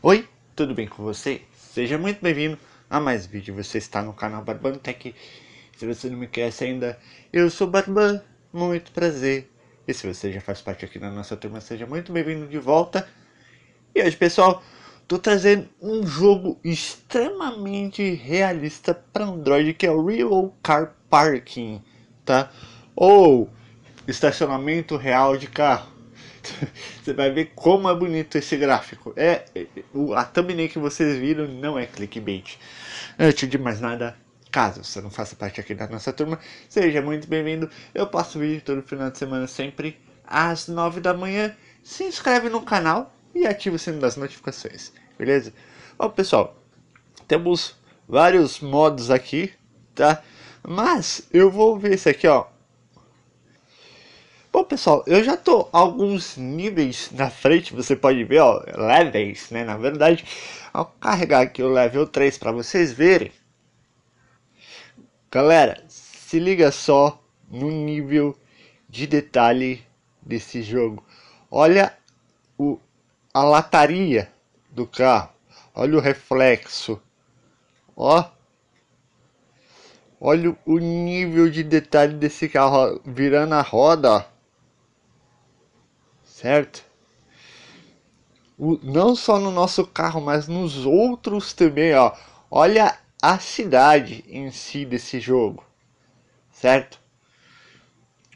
Oi, tudo bem com você? Seja muito bem-vindo a mais um vídeo. Você está no canal Barbano Tech. Se você não me conhece ainda, eu sou Barban, muito prazer. E se você já faz parte aqui da nossa turma, seja muito bem-vindo de volta. E hoje, pessoal, estou trazendo um jogo extremamente realista para Android, que é o Real Car Parking, tá? Ou estacionamento real de carro você vai ver como é bonito esse gráfico. É, a thumbnail que vocês viram não é clickbait. Antes de mais nada, caso você não faça parte aqui da nossa turma, seja muito bem-vindo. Eu passo vídeo todo final de semana, sempre às 9 da manhã. Se inscreve no canal e ativa o sino das notificações, beleza? Bom, pessoal, temos vários modos aqui, tá? Mas eu vou ver esse aqui, ó, Bom, pessoal, eu já tô alguns níveis na frente, você pode ver, ó, levels, né, na verdade. Ao carregar aqui o level 3 para vocês verem. Galera, se liga só no nível de detalhe desse jogo. Olha o, a lataria do carro. Olha o reflexo. Ó. Olha o nível de detalhe desse carro ó, virando a roda, ó certo? O, não só no nosso carro, mas nos outros também, ó. Olha a cidade em si desse jogo, certo?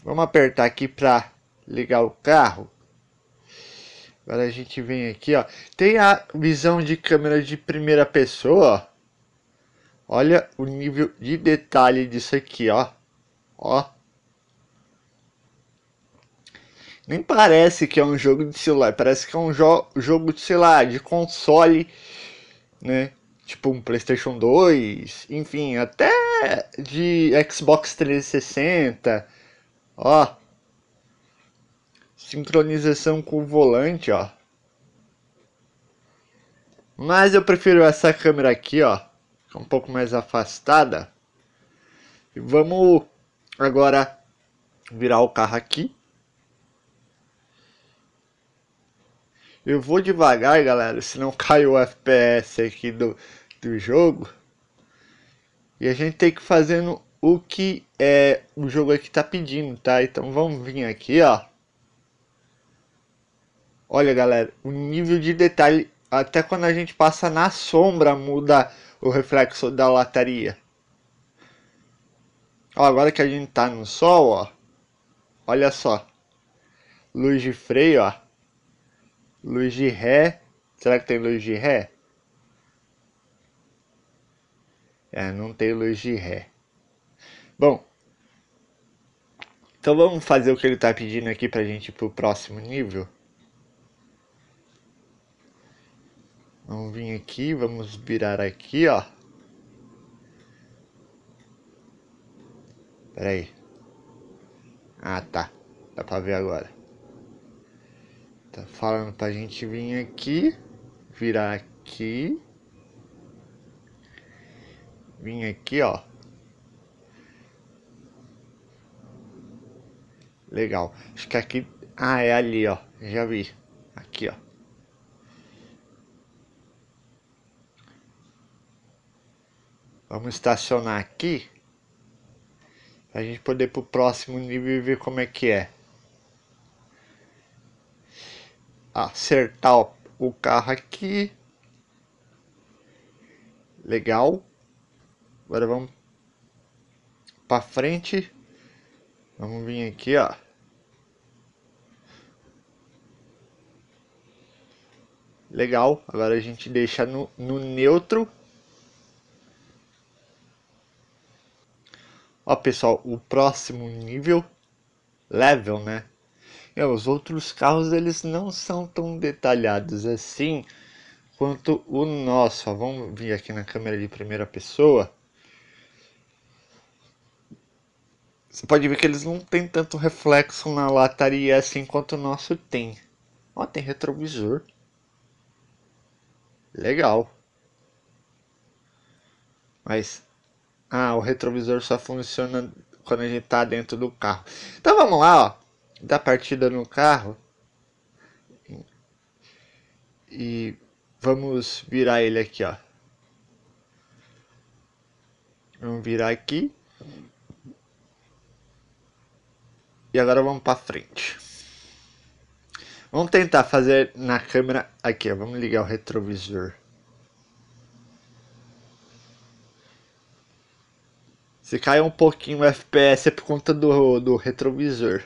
Vamos apertar aqui para ligar o carro. Agora a gente vem aqui, ó. Tem a visão de câmera de primeira pessoa, ó. Olha o nível de detalhe disso aqui, ó. Ó. Nem parece que é um jogo de celular, parece que é um jo jogo de, sei lá, de console, né? Tipo um PlayStation 2, enfim, até de Xbox 360. Ó. Sincronização com o volante, ó. Mas eu prefiro essa câmera aqui, ó. É um pouco mais afastada. E vamos agora virar o carro aqui. Eu vou devagar, galera, senão cai o FPS aqui do, do jogo. E a gente tem que fazendo o que é o jogo aqui tá pedindo, tá? Então vamos vir aqui, ó. Olha, galera, o nível de detalhe, até quando a gente passa na sombra, muda o reflexo da lataria. Ó, agora que a gente tá no sol, ó. Olha só. Luz de freio, ó. De Ré. Será que tem de Ré? É, não tem de Ré. Bom. Então vamos fazer o que ele está pedindo aqui para a gente ir para o próximo nível. Vamos vir aqui, vamos virar aqui, ó. Pera aí. Ah, tá. Dá pra ver agora. Tá falando pra gente vir aqui, virar aqui. Vim aqui, ó. Legal. Acho que aqui... Ah, é ali, ó. Já vi. Aqui, ó. Vamos estacionar aqui. Pra gente poder ir pro próximo nível e ver como é que é. Acertar o carro aqui. Legal. Agora vamos para frente. Vamos vir aqui, ó. Legal. Agora a gente deixa no, no neutro. Ó, pessoal, o próximo nível, level, né? É, os outros carros eles não são tão detalhados assim quanto o nosso. Ó, vamos vir aqui na câmera de primeira pessoa. Você pode ver que eles não tem tanto reflexo na lataria assim quanto o nosso tem. Ó, tem retrovisor. Legal. Mas, ah, o retrovisor só funciona quando a gente tá dentro do carro. Então vamos lá, ó da partida no carro e vamos virar ele aqui, ó. Vamos virar aqui. E agora vamos para frente. Vamos tentar fazer na câmera aqui, ó. Vamos ligar o retrovisor. Se cai um pouquinho o FPS é por conta do, do retrovisor.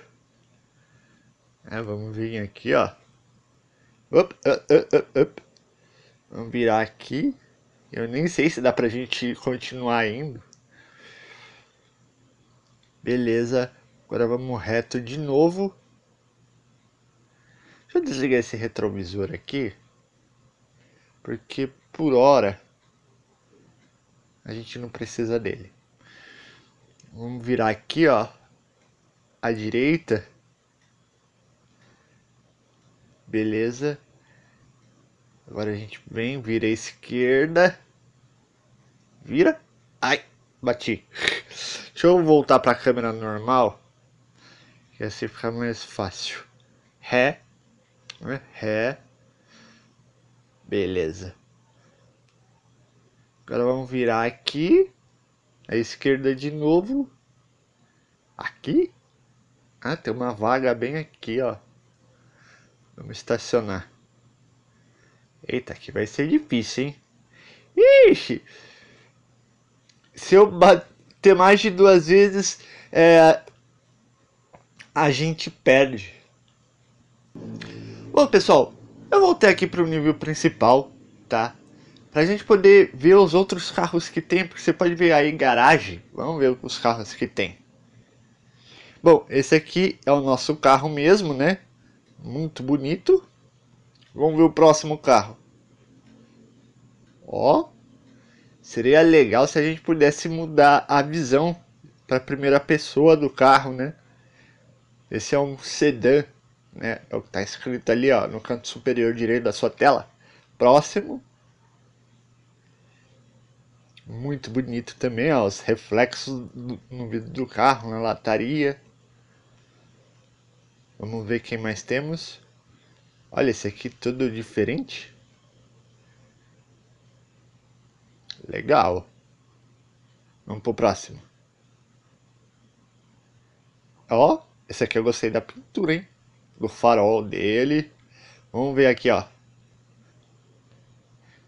É, vamos vir aqui, ó. Up, up, up, up. Vamos virar aqui. Eu nem sei se dá pra gente continuar indo. Beleza. Agora vamos reto de novo. Deixa eu desligar esse retrovisor aqui. Porque por hora a gente não precisa dele. Vamos virar aqui, ó. À direita. Beleza. Agora a gente vem, vira à esquerda. Vira. Ai, bati. Deixa eu voltar para a câmera normal. Que assim fica mais fácil. Ré. Ré. Beleza. Agora vamos virar aqui. À esquerda de novo. Aqui. Ah, tem uma vaga bem aqui, ó. Vamos estacionar. Eita, aqui vai ser difícil, hein? Ixi! Se eu bater mais de duas vezes, é, a gente perde. Bom, pessoal, eu voltei aqui para o nível principal, tá? Pra gente poder ver os outros carros que tem, porque você pode ver aí garagem. Vamos ver os carros que tem. Bom, esse aqui é o nosso carro mesmo, né? Muito bonito. Vamos ver o próximo carro. Ó, seria legal se a gente pudesse mudar a visão para a primeira pessoa do carro, né? Esse é um sedã, né? É o que está escrito ali, ó, no canto superior direito da sua tela. Próximo. Muito bonito também, ó, os reflexos no vidro do carro, na lataria. Vamos ver quem mais temos. Olha, esse aqui todo diferente. Legal. Vamos pro próximo. Ó, esse aqui eu gostei da pintura, hein? Do farol dele. Vamos ver aqui, ó.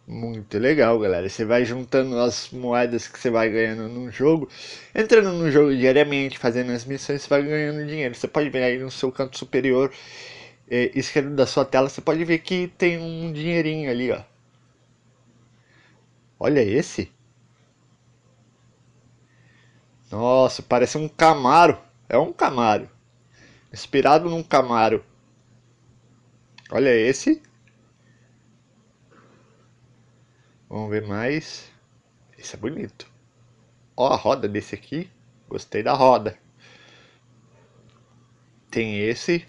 Muito legal, galera. Você vai juntando as moedas que você vai ganhando no jogo. Entrando no jogo diariamente, fazendo as missões, você vai ganhando dinheiro. Você pode ver aí no seu canto superior eh, esquerdo da sua tela, você pode ver que tem um dinheirinho ali, ó. Olha esse. Nossa, parece um Camaro. É um Camaro. Inspirado num Camaro. Olha esse. Vamos ver mais. Esse é bonito. Ó a roda desse aqui. Gostei da roda. Tem esse.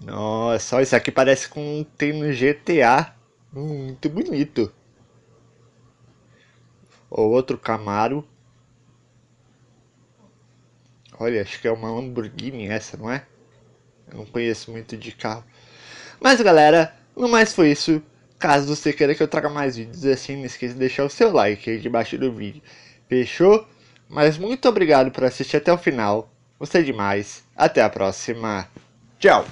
Nossa, esse aqui parece com tem no GTA. Muito bonito. O outro Camaro. Olha, acho que é uma Lamborghini essa, não é? Eu não conheço muito de carro. Mas galera, no mais foi isso. Caso você queira que eu traga mais vídeos assim, não esqueça de deixar o seu like aí debaixo do vídeo. Fechou? Mas muito obrigado por assistir até o final. Você é demais. Até a próxima. Tchau!